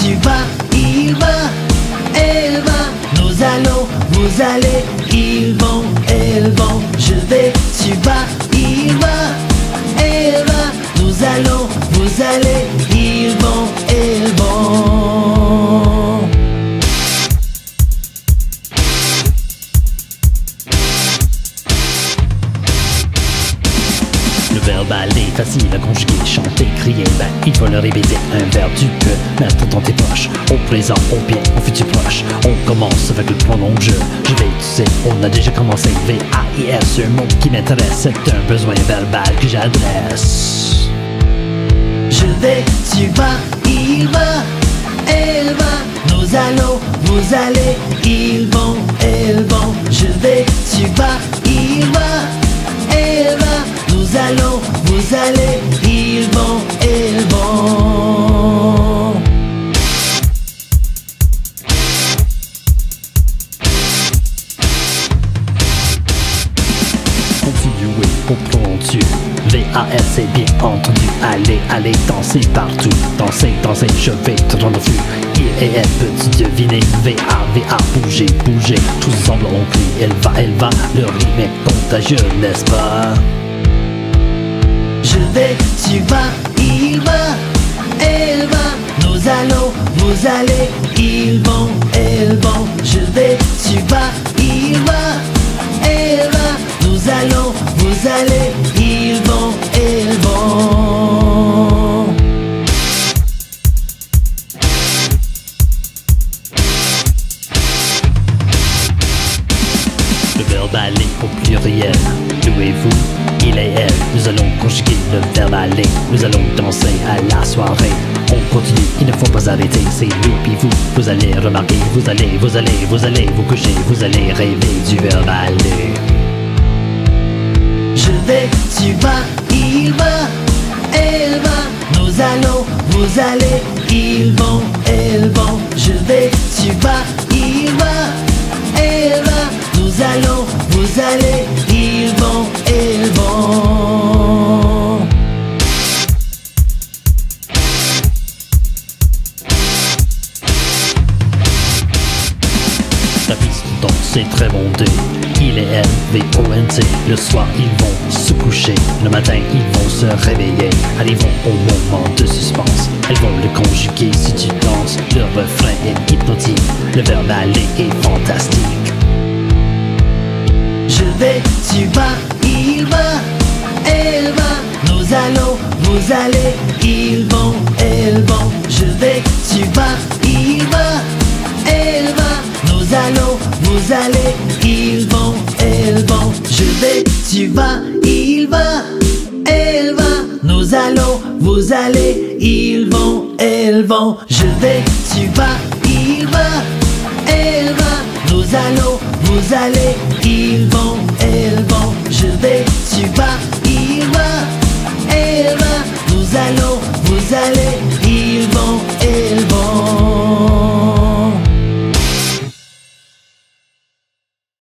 tu vas, il va, elle va, nous allons, vous allez, ils vont, elles vont, je vais, tu vas, il va, elle va, nous allons, vous allez, facile à conjuguer, chanter, crier, ben il faut le répéter. Un verbe tu peux mettre dans tes poches. Au présent, au bien, au futur proche? On commence avec le pronom je. Je vais, tu sais, on a déjà commencé. V-A-I-S, un mot qui m'intéresse. C'est un besoin verbal que j'adresse. Je vais, tu vas, il va, elle va, nous allons, vous allez, ils vont, elles vont. Je vais, tu vas, il va, elle va, nous allons, vous allez, ils vont, elles vont. Continuer au pronom tu. V-A-S, c'est bien entendu. Aller, aller, danser partout. Danser, danser, je vais te rendre fou. Il et elle, peux-tu deviner? V-A, V-A, bouger, bouger. Tous ensemble on crie. Elle va, elle va. Le rythme est contagieux, n'est-ce pas? Je vais, tu vas, il va, elle va, nous allons, vous allez, ils vont, elles vont. Je vais, tu vas, il va, elle va, nous allons, vous allez, ils vont, elles vont. Le verbe aller au pluriel. Nous et vous, il et elle. Nous allons conjuguer le verbe aller. Nous allons danser à la soirée. On continue, il ne faut pas arrêter. C'est nous puis vous. Vous allez remarquer, vous allez, vous allez, vous allez vous coucher. Vous allez rêver du verbe aller. Je vais, tu vas, il va, elle va, nous allons, vous allez, ils vont, elles vont. Je vais, tu vas, il va, elle va, nous allons, vous allez, c'est très bondé. Il et elle, V-O-N-T. Le soir ils vont se coucher. Le matin ils vont se réveiller. Arrivons au moment de suspense. Elles vont le conjuguer si tu danses. Le refrain est hypnotique. Le verbe aller est fantastique. Je vais, tu vas, il va, elle va, nous allons, vous allez, ils vont, elles vont. Je vais, tu vas, il va, elle va, nous allons, vous allez, ils vont, elles vont. Je vais, tu vas, il va, elle va, nous allons, vous allez, ils vont, elles vont. Je vais, tu vas, il va, elle va, nous allons, vous allez, ils vont,